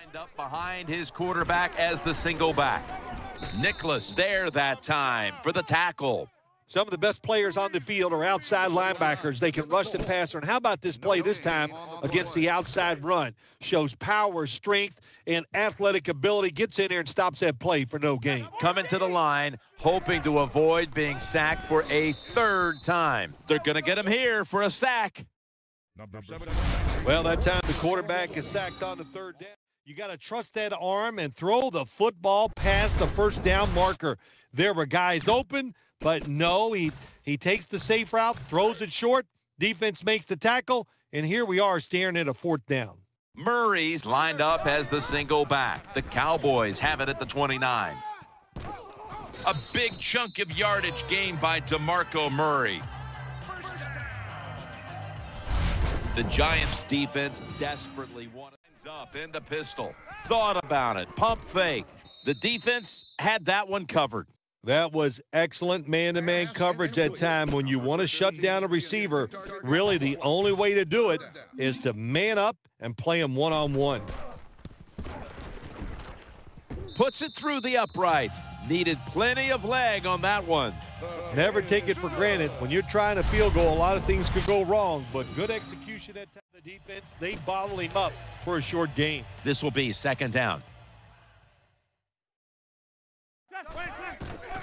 Lined up behind his quarterback as the single back. Nicholas there that time for the tackle. Some of the best players on the field are outside linebackers. They can rush the passer. And how about this play this time against the outside run? Shows power, strength, and athletic ability. Gets in there and stops that play for no gain. Coming to the line, hoping to avoid being sacked for a third time. They're going to get him here for a sack. Well, that time the quarterback is sacked on the third down. You got to trust that arm and throw the football past the first down marker. There were guys open, but no, he, he takes the safe route, throws it short. Defense makes the tackle, and here we are staring at a fourth down. Murray's lined up as the single back. The Cowboys have it at the 29. A big chunk of yardage gained by DeMarco Murray. The Giants defense desperately wanted up in the pistol. Thought about it. Pump fake. The defense had that one covered. That was excellent man-to-man -man coverage that time. When you want to shut down a receiver, really the only way to do it is to man up and play him one-on-one. -on -one. Puts it through the uprights. Needed plenty of leg on that one. Never take it for granted. When you're trying a field goal, a lot of things could go wrong, but good execution at the defense. They bottle him up for a short gain. This will be second down.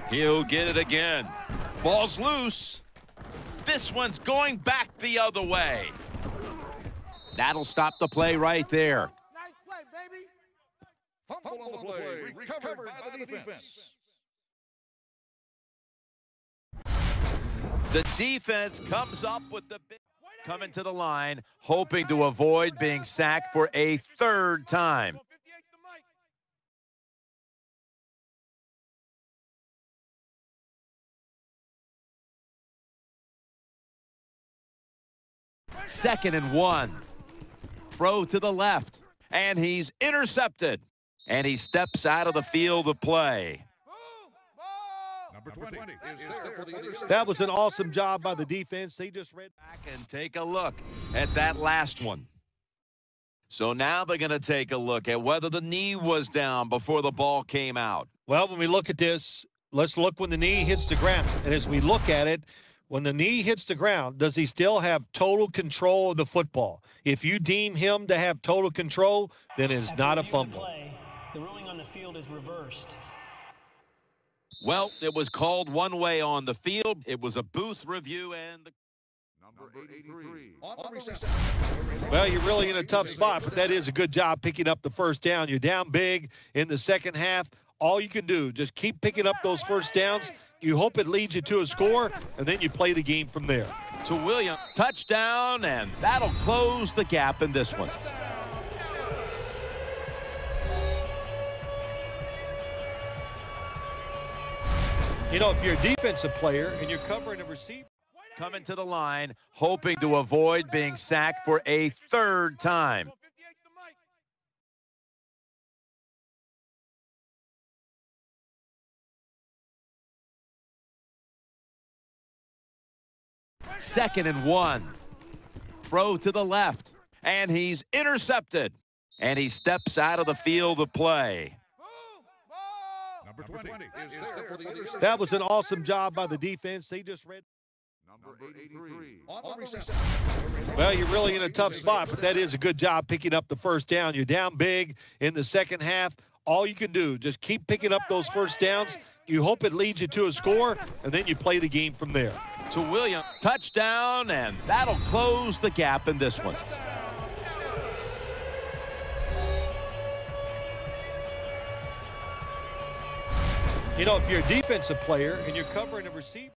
He'll get it again. Ball's loose. This one's going back the other way. That'll stop the play right there. Nice play, baby. Fumble on the play. Recovered by the defense. The defense comes up with the big coming to the line, hoping to avoid being sacked for a third time. Second and one. Throw to the left. And he's intercepted. And he steps out of the field of play. That was an awesome job by the defense. They just read back and take a look at that last one. So now they're going to take a look at whether the knee was down before the ball came out. Well, when we look at this, let's look when the knee hits the ground. And as we look at it, when the knee hits the ground, does he still have total control of the football? If you deem him to have total control, then it is After not a fumble. The, play, the ruling on the field is reversed. Well, it was called one way on the field. It was a booth review and the Number 83. Well, you're really in a tough spot, but that is a good job picking up the first down. You're down big in the second half. All you can do, just keep picking up those first downs. You hope it leads you to a score, and then you play the game from there. To William, touchdown, and that'll close the gap in this one. You know, if you're a defensive player and you're covering a receiver. Coming to the line, hoping to avoid being sacked for a third time. Second and one. Throw to the left. And he's intercepted. And he steps out of the field of play. Number 20. That was an awesome job by the defense. They just read. Number 83. Well, you're really in a tough spot, but that is a good job picking up the first down. You're down big in the second half. All you can do, just keep picking up those first downs. You hope it leads you to a score, and then you play the game from there. To William, touchdown, and that'll close the gap in this one. You know, if you're a defensive player and you're covering a receiver.